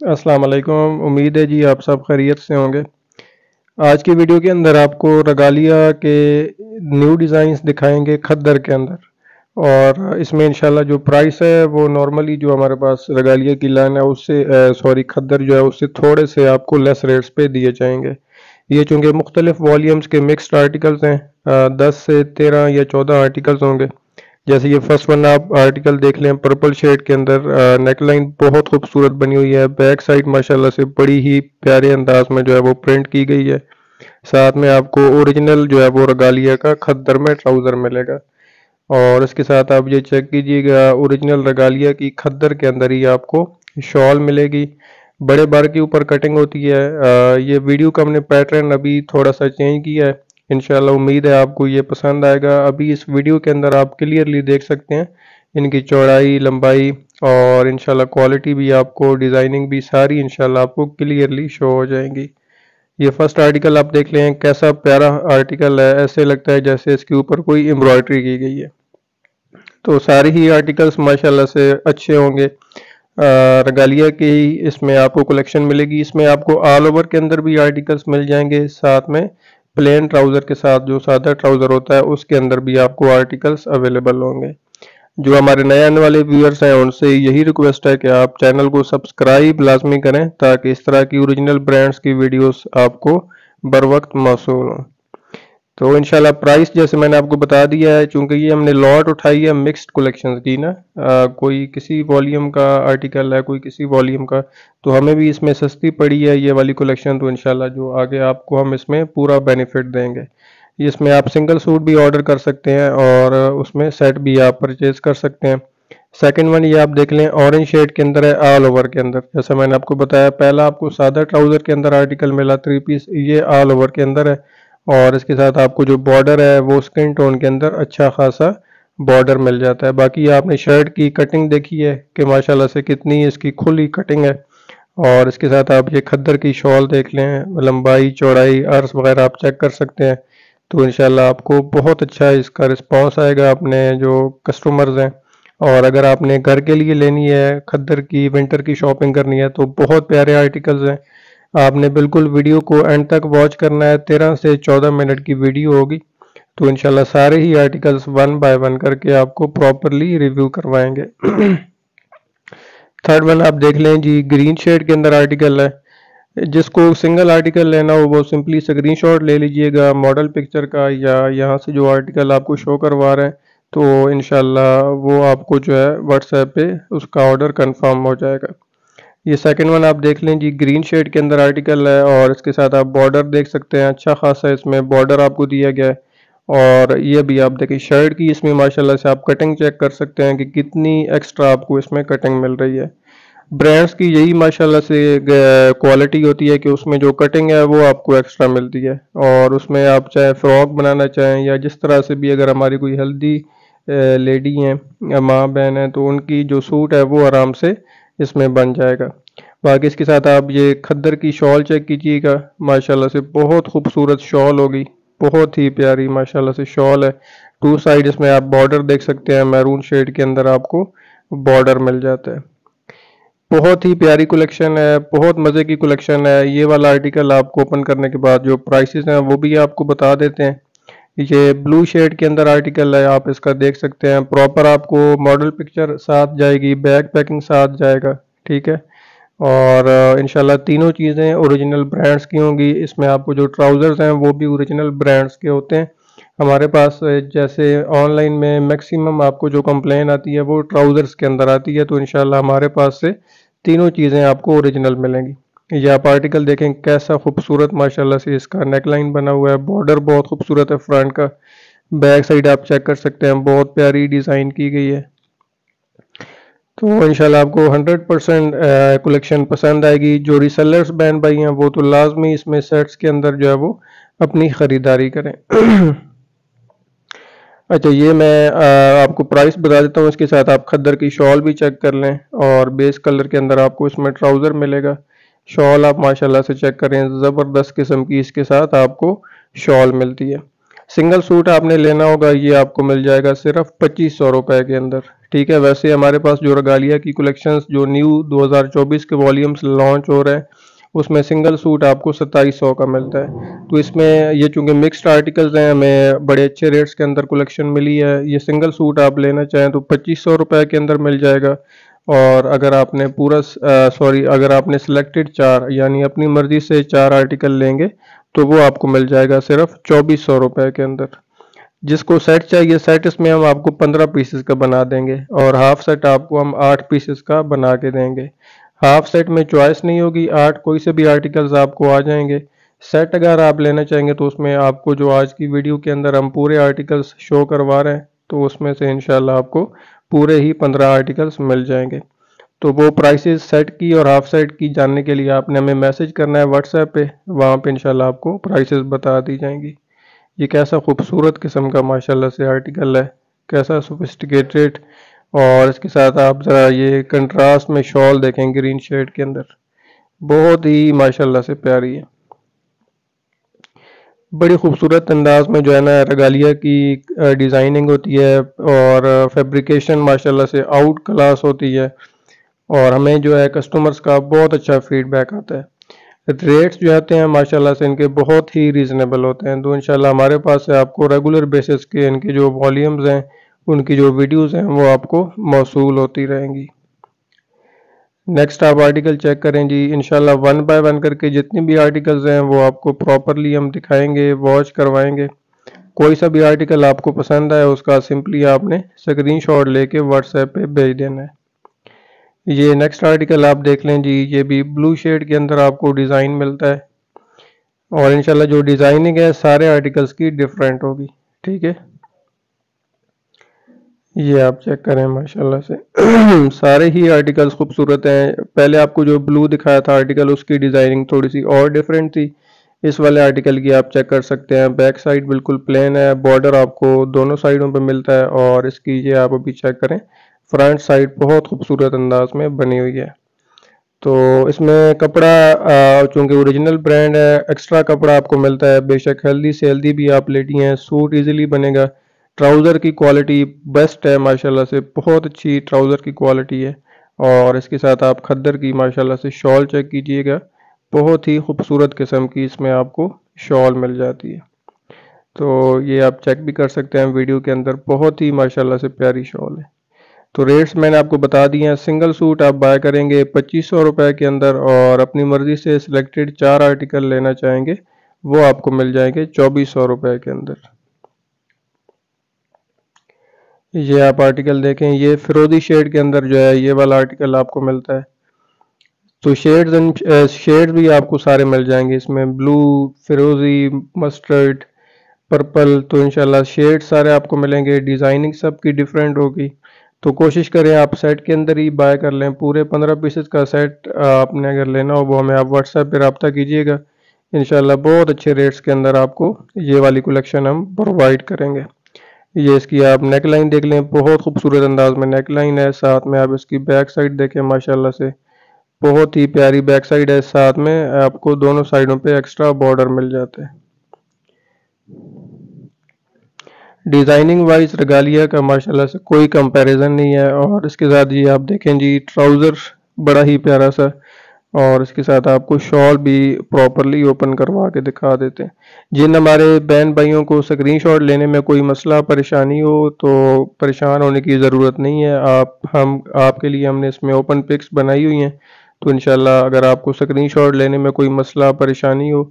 अस्सलाम वालेकुम उम्मीद है जी आप सब खैरियत से होंगे। आज की वीडियो के अंदर आपको रगालिया के न्यू डिज़ाइंस दिखाएँगे खद्दर के अंदर। और इसमें इंशाल्लाह जो प्राइस है, वो नॉर्मली जो हमारे पास रगालिया की लाइन है, उससे सॉरी, खद्दर जो है, उससे थोड़े से आपको लेस रेट्स पे दिए जाएँगे। ये चूँकि मुख्तलिफ़ वॉल्यूम्स के मिक्सड आर्टिकल्स हैं दस से तेरह या चौदह आर्टिकल्स होंगे। जैसे ये फ़र्स्ट वन आप आर्टिकल देख लें पर्पल शेड के अंदर नेकलाइन बहुत खूबसूरत बनी हुई है। बैक साइड माशाल्लाह से बड़ी ही प्यारे अंदाज में जो है वो प्रिंट की गई है। साथ में आपको ओरिजिनल जो है वो रगालिया का खद्दर में ट्राउज़र मिलेगा। और इसके साथ आप ये चेक कीजिएगा ओरिजिनल रगालिया की खद्दर के अंदर ही आपको शॉल मिलेगी। बड़े बार के ऊपर कटिंग होती है। आ, ये वीडियो का हमने पैटर्न अभी थोड़ा सा चेंज किया है। इनशाला उम्मीद है आपको ये पसंद आएगा। अभी इस वीडियो के अंदर आप क्लियरली देख सकते हैं इनकी चौड़ाई, लंबाई और इनशाला क्वालिटी भी आपको, डिज़ाइनिंग भी सारी इनशाला आपको क्लियरली शो हो जाएँगी। ये फ़र्स्ट आर्टिकल आप देख लें, कैसा प्यारा आर्टिकल है। ऐसे लगता है जैसे इसके ऊपर कोई एम्ब्रॉयडरी की गई है। तो सारे ही आर्टिकल्स माशाल्लाह से अच्छे होंगे। रगालिया की इसमें आपको कलेक्शन मिलेगी। इसमें आपको ऑल ओवर के अंदर भी आर्टिकल्स मिल जाएँगे साथ में। प्लेन ट्राउज़र के साथ, जो सादा ट्राउज़र होता है, उसके अंदर भी आपको आर्टिकल्स अवेलेबल होंगे। जो हमारे नए आने वाले व्यूअर्स हैं, उनसे यही रिक्वेस्ट है कि आप चैनल को सब्सक्राइब लाजमी करें, ताकि इस तरह की ओरिजिनल ब्रांड्स की वीडियोस आपको बर वक्त मौसू हों। तो इनशाला प्राइस जैसे मैंने आपको बता दिया है चूँकि ये हमने लॉट उठाई है मिक्स्ड कलेक्शन की ना आ, कोई किसी वॉल्यूम का आर्टिकल है कोई किसी वॉल्यूम का तो हमें भी इसमें सस्ती पड़ी है ये वाली कलेक्शन तो इनशाला जो आगे आपको हम इसमें पूरा बेनिफिट देंगे। इसमें आप सिंगल सूट भी ऑर्डर कर सकते हैं और उसमें सेट भी आप परचेज कर सकते हैं। सेकंड वन ये आप देख लें ऑरेंज शेड के अंदर है ऑल ओवर के अंदर। जैसा मैंने आपको बताया पहला आपको सादा ट्राउज़र के अंदर आर्टिकल मिला थ्री पीस ये ऑल ओवर के अंदर है। और इसके साथ आपको जो बॉर्डर है, वो स्किन टोन के अंदर अच्छा खासा बॉर्डर मिल जाता है। बाकी आपने शर्ट की कटिंग देखी है कि माशाल्लाह से कितनी इसकी खुली कटिंग है। और इसके साथ आप ये खद्दर की शॉल देख लें, लंबाई, चौड़ाई अर्स वगैरह आप चेक कर सकते हैं। तो इनशाला आपको बहुत अच्छा इसका रिस्पांस आएगा अपने जो कस्टमर्स हैं। और अगर आपने घर के लिए लेनी है, खद्दर की विंटर की शॉपिंग करनी है तो बहुत प्यारे आर्टिकल्स हैं। आपने बिल्कुल वीडियो को एंड तक वॉच करना है। तेरह से चौदह मिनट की वीडियो होगी। तो इनशाला सारे ही आर्टिकल्स वन बाय वन करके आपको प्रॉपरली रिव्यू करवाएँगे। थर्ड वन आप देख लें जी ग्रीन शेड के अंदर आर्टिकल है। जिसको सिंगल आर्टिकल लेना हो, वो सिंपली स्क्रीनशॉट ले लीजिएगा मॉडल पिक्चर का, या यहाँ से जो आर्टिकल आपको शो करवा रहे हैं तो इनशाला वो आपको जो है व्हाट्सएप पे उसका ऑर्डर कंफर्म हो जाएगा। ये सेकंड वन आप देख लें जी ग्रीन शेड के अंदर आर्टिकल है और इसके साथ आप बॉर्डर देख सकते हैं। अच्छा खासा इसमें बॉर्डर आपको दिया गया है। और ये भी आप देखें शर्ट की इसमें माशाल्लाह से आप कटिंग चेक कर सकते हैं कि कितनी एक्स्ट्रा आपको इसमें कटिंग मिल रही है। ब्रांड्स की यही माशाल्लाह से क्वालिटी होती है कि उसमें जो कटिंग है वो आपको एक्स्ट्रा मिलती है। और उसमें आप चाहे फ्रॉक बनाना चाहें या जिस तरह से भी अगर हमारी कोई हेल्दी लेडी हैं या माँ बहन है तो उनकी जो सूट है वो आराम से इसमें बन जाएगा। बाकी इसके साथ आप ये खद्दर की शॉल चेक कीजिएगा। माशाल्लाह से बहुत खूबसूरत शॉल होगी। बहुत ही प्यारी, माशाल्लाह से शॉल है। टू साइड इसमें आप बॉर्डर देख सकते हैं। मैरून शेड के अंदर आपको बॉर्डर मिल जाता है। बहुत ही प्यारी कलेक्शन है। बहुत मज़े की कलेक्शन है। ये वाला आर्टिकल आपको ओपन करने के बाद जो प्राइसेस हैं वो भी आपको बता देते हैं। ये ब्लू शेड के अंदर आर्टिकल है, आप इसका देख सकते हैं। प्रॉपर आपको मॉडल पिक्चर साथ जाएगी बैग पैकिंग साथ जाएगा, ठीक है? और इनशाला तीनों चीज़ें ओरिजिनल ब्रांड्स की होंगी। इसमें आपको जो ट्राउज़र्स हैं, वो भी ओरिजिनल ब्रांड्स के होते हैं। हमारे पास जैसे ऑनलाइन में मैक्सिमम आपको जो कंप्लेन आती है, वो ट्राउज़र्स के अंदर आती है। तो इनशाला हमारे पास से तीनों चीज़ें आपको ओरिजिनल मिलेंगी। ये आप आर्टिकल देखें कैसा खूबसूरत माशाल्लाह से इसका नेकलाइन बना हुआ है। बॉर्डर बहुत खूबसूरत है फ्रंट का। बैक साइड आप चेक कर सकते हैं बहुत प्यारी डिज़ाइन की गई है। तो इंशाल्लाह आपको 100 परसेंट कलेक्शन पसंद आएगी। जो रिसेलर्स बैन भाई हैं वो तो लाजमी इसमें सेट्स के अंदर जो है वो अपनी ख़रीदारी करें। अच्छा ये मैं आ, आपको प्राइस बता देता हूँ। इसके साथ आप खद्दर की शॉल भी चेक कर लें और बेस कलर के अंदर आपको इसमें ट्राउज़र मिलेगा। शॉल आप माशाल्लाह से चेक करें, ज़बरदस्त किस्म की इसके साथ आपको शॉल मिलती है। सिंगल सूट आपने लेना होगा, ये आपको मिल जाएगा सिर्फ़ पच्चीस सौ रुपए के अंदर। ठीक है, वैसे हमारे पास जो रगालिया की कलेक्शंस जो न्यू 2024 के वॉल्यूम्स लॉन्च हो रहे हैं, उसमें सिंगल सूट आपको सत्ताईस सौ का मिलता है। तो इसमें ये चूँकि मिक्स्ड आर्टिकल्स हैं, हमें बड़े अच्छे रेट्स के अंदर कलेक्शन मिली है। ये सिंगल सूट आप लेना चाहें तो पच्चीस सौ रुपये के अंदर मिल जाएगा। और अगर आपने पूरा सॉरी अगर आपने सिलेक्टेड चार, यानी अपनी मर्ज़ी से चार आर्टिकल लेंगे तो वो आपको मिल जाएगा सिर्फ़ चौबीस सौ रुपये के अंदर। जिसको सेट चाहिए सेट इसमें हम आपको पंद्रह पीसेस का बना देंगे और हाफ़ सेट आपको हम आठ पीसेस का बना के देंगे। हाफ़ सेट में चॉइस नहीं होगी, आठ कोई से भी आर्टिकल्स आपको आ जाएँगे। सेट अगर आप लेना चाहेंगे तो उसमें आपको जो आज की वीडियो के अंदर हम पूरे आर्टिकल्स शो करवा रहे हैं तो उसमें से इनशाला आपको पूरे ही पंद्रह आर्टिकल्स मिल जाएँगे। तो वो प्राइसेस सेट की और हाफ़ सेट की जानने के लिए आपने हमें मैसेज करना है व्हाट्सएप पे, वहाँ पे इंशाल्लाह आपको प्राइसेस बता दी जाएँगी। ये कैसा खूबसूरत किस्म का माशाल्लाह से आर्टिकल है, कैसा सोफिस्टिकेटेड और इसके साथ आप ज़रा ये कंट्रास्ट में शॉल देखें ग्रीन शेड के अंदर। बहुत ही माशाल्लाह से प्यारी है। बड़ी खूबसूरत अंदाज में जो है ना रगालिया की डिज़ाइनिंग होती है और फैब्रिकेशन माशाल्लाह से आउट क्लास होती है। और हमें जो है कस्टमर्स का बहुत अच्छा फीडबैक आता है। रेट्स जो आते हैं माशाल्लाह से इनके बहुत ही रीज़नेबल होते हैं। तो इंशाल्लाह हमारे पास से आपको रेगुलर बेसिस के इनके जो वॉल्यूम्स हैं, उनकी जो वीडियोज़ हैं, वो आपको मौसू होती रहेंगी। नेक्स्ट आप आर्टिकल चेक करें जी। इनशाला वन बाय वन करके जितनी भी आर्टिकल्स हैं, वो आपको प्रॉपरली हम दिखाएँगे वॉच करवाएँगे। कोई सा भी आर्टिकल आपको पसंद आए उसका सिंपली आपने स्क्रीन शॉट लेके व्हाट्सएप पे भेज देना है। ये नेक्स्ट आर्टिकल आप देख लें जी, ये भी ब्लू शेड के अंदर आपको डिज़ाइन मिलता है। और इनशाला जो डिज़ाइनिंग है, सारे आर्टिकल्स की डिफरेंट होगी। ठीक है? ये आप चेक करें, माशाल्लाह से। सारे ही आर्टिकल्स खूबसूरत हैं। पहले आपको जो ब्लू दिखाया था आर्टिकल उसकी डिज़ाइनिंग थोड़ी सी और डिफरेंट थी। इस वाले आर्टिकल की आप चेक कर सकते हैं। बैक साइड बिल्कुल प्लेन है। बॉर्डर आपको दोनों साइडों पे मिलता है और इसकी ये आप अभी चेक करें। फ्रंट साइड बहुत खूबसूरत अंदाज में बनी हुई है। तो इसमें कपड़ा चूँकि ओरिजिनल ब्रांड है एक्स्ट्रा कपड़ा आपको मिलता है। बेशक हेल्दी से हेल्दी भी आप लेटी हैं। सूट इजीली बनेगा। ट्राउज़र की क्वालिटी बेस्ट है, माशाल्लाह से। बहुत अच्छी ट्राउज़र की क्वालिटी है। और इसके साथ आप खद्दर की, माशाल्लाह से शॉल चेक कीजिएगा। बहुत ही खूबसूरत किस्म की इसमें आपको शॉल मिल जाती है। तो ये आप चेक भी कर सकते हैं वीडियो के अंदर। बहुत ही, माशाल्लाह से प्यारी शॉल है। तो रेट्स मैंने आपको बता दिए हैं। सिंगल सूट आप बाय करेंगे पच्चीस सौ रुपये के अंदर और अपनी मर्ज़ी से सिलेक्टेड चार आर्टिकल लेना चाहेंगे, वो आपको मिल जाएँगे चौबीस सौ रुपये के अंदर। ये आप आर्टिकल देखें, ये फिरोजी शेड के अंदर जो है, ये वाला आर्टिकल आपको मिलता है। तो शेड्स एंड शेड भी आपको सारे मिल जाएँगे इसमें। ब्लू फिरोजी मस्टर्ड पर्पल तो इंशाल्लाह शेड सारे आपको मिलेंगे। डिज़ाइनिंग सबकी डिफरेंट होगी। तो कोशिश करें आप सेट के अंदर ही बाय कर लें। पूरे पंद्रह पीसेस का सेट आपने अगर लेना हो, वो हमें आप व्हाट्सएप पर रबता कीजिएगा। इनशाला बहुत अच्छे रेट्स के अंदर आपको ये वाली कलेक्शन हम प्रोवाइड करेंगे। ये इसकी आप नेक लाइन देख लें, बहुत खूबसूरत अंदाज में नेक लाइन है, साथ में आप इसकी बैक साइड देखें, माशाल्लाह से। बहुत ही प्यारी बैक साइड है, साथ में आपको दोनों साइडों पे एक्स्ट्रा बॉर्डर मिल जाते हैं। डिज़ाइनिंग वाइज रगालिया का माशाल्लाह से कोई कंपैरिजन नहीं है, और इसके साथ ये आप देखें जी ट्राउज़र बड़ा ही प्यारा सा और इसके साथ आपको शॉल भी प्रॉपरली ओपन करवा के दिखा देते हैं। जिन हमारे बहन भाइयों को स्क्रीनशॉट लेने में कोई मसला, परेशानी हो तो परेशान होने की ज़रूरत नहीं है। आप, हम, आपके लिए हमने इसमें ओपन पिक्स बनाई हुई हैं। तो इनशाला अगर आपको स्क्रीनशॉट लेने में कोई मसला, परेशानी हो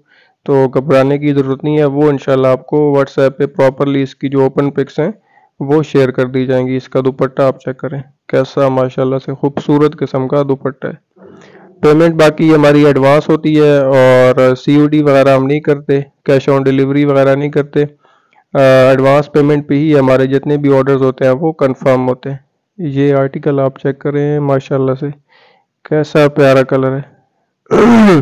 तो घबराने की ज़रूरत नहीं है। वो इनशाला आपको व्हाट्सएप पे प्रॉपरली इसकी जो ओपन पिक्स हैं, वो शेयर कर दी जाएँगी। इसका दुपट्टा आप चेक करें। कैसा, माशाल्लाह से खूबसूरत किस्म का दुपट्टा है। पेमेंट बाकी हमारी एडवांस होती है और सी वगैरह हम नहीं करते कैश ऑन डिलीवरी वगैरह नहीं करते। एडवांस पेमेंट पे ही हमारे जितने भी ऑर्डर्स होते हैं वो कंफर्म होते हैं। ये आर्टिकल आप चेक करें माशाल्लाह से। कैसा प्यारा कलर है।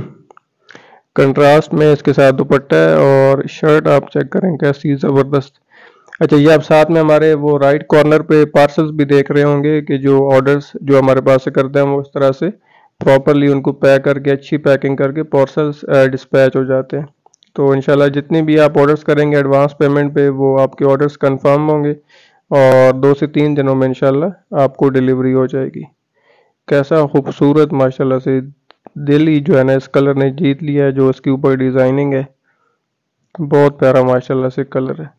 कंट्रास्ट में इसके साथ दुपट्टा है और शर्ट आप चेक करें, कैसी ज़बरदस्त। अच्छा ये आप साथ में हमारे वो राइट कॉर्नर पे पार्सल्स भी देख रहे होंगे कि जो ऑर्डर्स जो हमारे पास से करते हैं वो इस तरह से। प्रॉपरली उनको पैक करके, अच्छी पैकिंग करके पार्सल्स डिस्पैच हो जाते हैं। तो इंशाल्लाह जितने भी आप ऑर्डर्स करेंगे एडवांस पेमेंट पे, वो आपके ऑर्डर्स कंफर्म होंगे और दो से तीन दिनों में इंशाल्लाह आपको डिलीवरी हो जाएगी। कैसा खूबसूरत, माशाल्लाह से दिल ही जो है ना, इस कलर ने जीत लिया है, जो इसके ऊपर डिज़ाइनिंग है। बहुत प्यारा, माशाल्लाह से कलर है।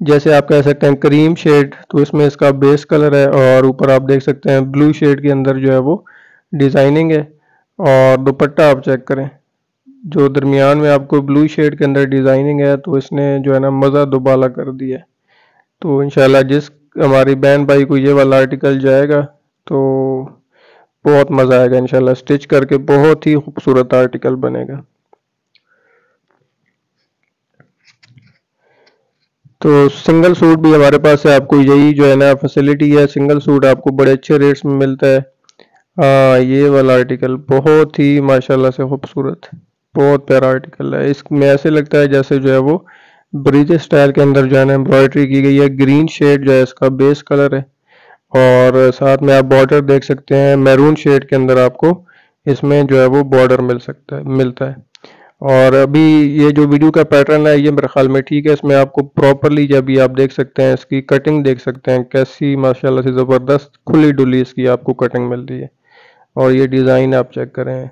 जैसे आप कह सकते हैं क्रीम शेड तो इसमें इसका बेस कलर है और ऊपर आप देख सकते हैं ब्लू शेड के अंदर जो है वो डिज़ाइनिंग है। और दुपट्टा आप चेक करें, जो दरमियान में आपको ब्लू शेड के अंदर डिज़ाइनिंग है तो इसने जो है ना मज़ा दुबाला कर दिया तो इंशाल्लाह जिस हमारी बहन भाई को ये वाला आर्टिकल जाएगा तो बहुत मज़ा आएगा इंशाल्लाह। स्टिच करके बहुत ही खूबसूरत आर्टिकल बनेगा। तो सिंगल सूट भी हमारे पास है, आपको यही जो है ना फैसिलिटी है सिंगल सूट आपको बड़े अच्छे रेट्स में मिलता है। हाँ ये वाला आर्टिकल बहुत ही माशाल्लाह से खूबसूरत, बहुत प्यारा आर्टिकल है। इसमें ऐसे लगता है जैसे जो है वो ब्रिज स्टाइल के अंदर जो है ना एम्ब्रॉयडरी की गई है ग्रीन शेड जो है इसका बेस कलर है। और साथ में आप बॉर्डर देख सकते हैं मैरून शेड के अंदर आपको इसमें जो है वो बॉर्डर मिल सकता है, मिलता है। और अभी ये जो वीडियो का पैटर्न है, ये मेरे ख्याल में ठीक है। इसमें आपको प्रॉपरली जब भी आप देख सकते हैं, इसकी कटिंग देख सकते हैं, कैसी, माशाल्लाह से ज़बरदस्त खुली डुली इसकी आपको कटिंग मिल रही है। और ये डिज़ाइन आप चेक करें,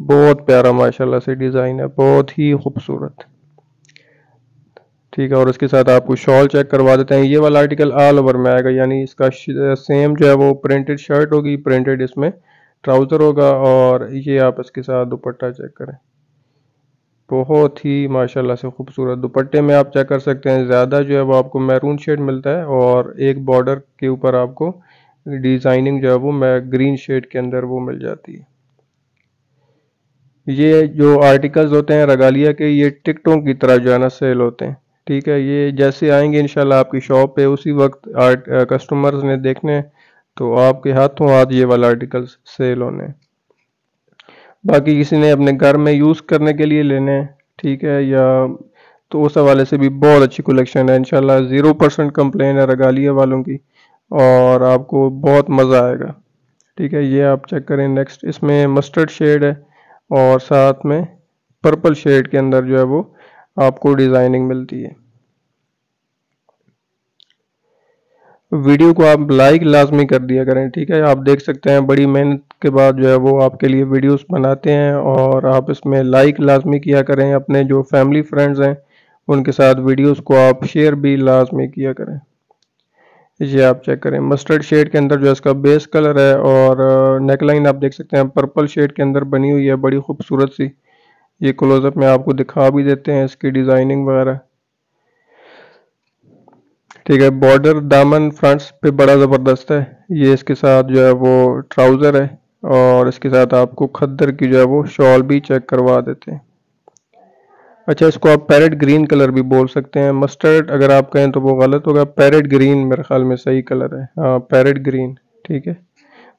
बहुत प्यारा माशाल्लाह से डिज़ाइन है, बहुत ही खूबसूरत। ठीक है, और उसके साथ आपको शॉल चेक करवा देते हैं। ये वाला आर्टिकल ऑल ओवर में आएगा, यानी इसका सेम जो है वो प्रिंटेड शर्ट होगी प्रिंटेड इसमें ट्राउज़र होगा, और ये आप इसके साथ दुपट्टा चेक करें। बहुत ही, माशाल्लाह से खूबसूरत दुपट्टे में आप चेक कर सकते हैं। ज़्यादा जो है वो आपको मैरून शेड मिलता है और एक बॉर्डर के ऊपर आपको डिज़ाइनिंग जो है वो ग्रीन शेड के अंदर वो मिल जाती है। ये जो आर्टिकल्स होते हैं रगालिया के, ये टिकटों की तरह जो है ना सेल होते हैं। ठीक है, ये जैसे आएँगे इंशाल्लाह आपकी शॉप पे, उसी वक्त आर्ट कस्टमर्स ने देखने तो आपके हाथों हाथ ये वाला आर्टिकल्स सेल होने बाकी किसी ने अपने घर में यूज़ करने के लिए लेने, ठीक है, या तो उस हवाले से भी बहुत अच्छी कलेक्शन है, इंशाल्लाह ज़ीरो परसेंट कंप्लेन है रगालिया वालों की, और आपको बहुत मज़ा आएगा, ठीक है, ये आप चेक करें नेक्स्ट इसमें मस्टर्ड शेड है, और साथ में पर्पल शेड के अंदर जो है वो आपको डिज़ाइनिंग मिलती है। वीडियो को आप लाइक लाजमी कर दिया करें, ठीक है? आप देख सकते हैं बड़ी मेहनत के बाद जो है वो आपके लिए वीडियोस बनाते हैं और आप इसमें लाइक लाजमी किया करें। अपने जो फैमिली फ्रेंड्स हैं, उनके साथ वीडियोस को आप शेयर भी लाजमी किया करें। ये आप चेक करें। मस्टर्ड शेड के अंदर जो है इसका बेस कलर है और नेकलाइन आप देख सकते हैं, पर्पल शेड के अंदर बनी हुई है, बड़ी खूबसूरत सी। ये क्लोजअप में आपको दिखा भी देते हैं इसकी डिज़ाइनिंग वगैरह। ठीक है बॉर्डर दामन फ्रंट्स पे बड़ा ज़बरदस्त है। ये इसके साथ जो है वो ट्राउज़र है और इसके साथ आपको खद्दर की जो है वो शॉल भी चेक करवा देते हैं। अच्छा इसको आप पैरेट ग्रीन कलर भी बोल सकते हैं। मस्टर्ड अगर आप कहें तो वो गलत होगा। पैरेट ग्रीन मेरे ख्याल में सही कलर है। हाँ पैरेट ग्रीन ठीक है।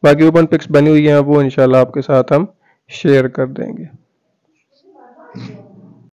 बाकी ओपन पिक्स बनी हुई हैं, वो इंशाल्लाह आपके साथ हम शेयर कर देंगे।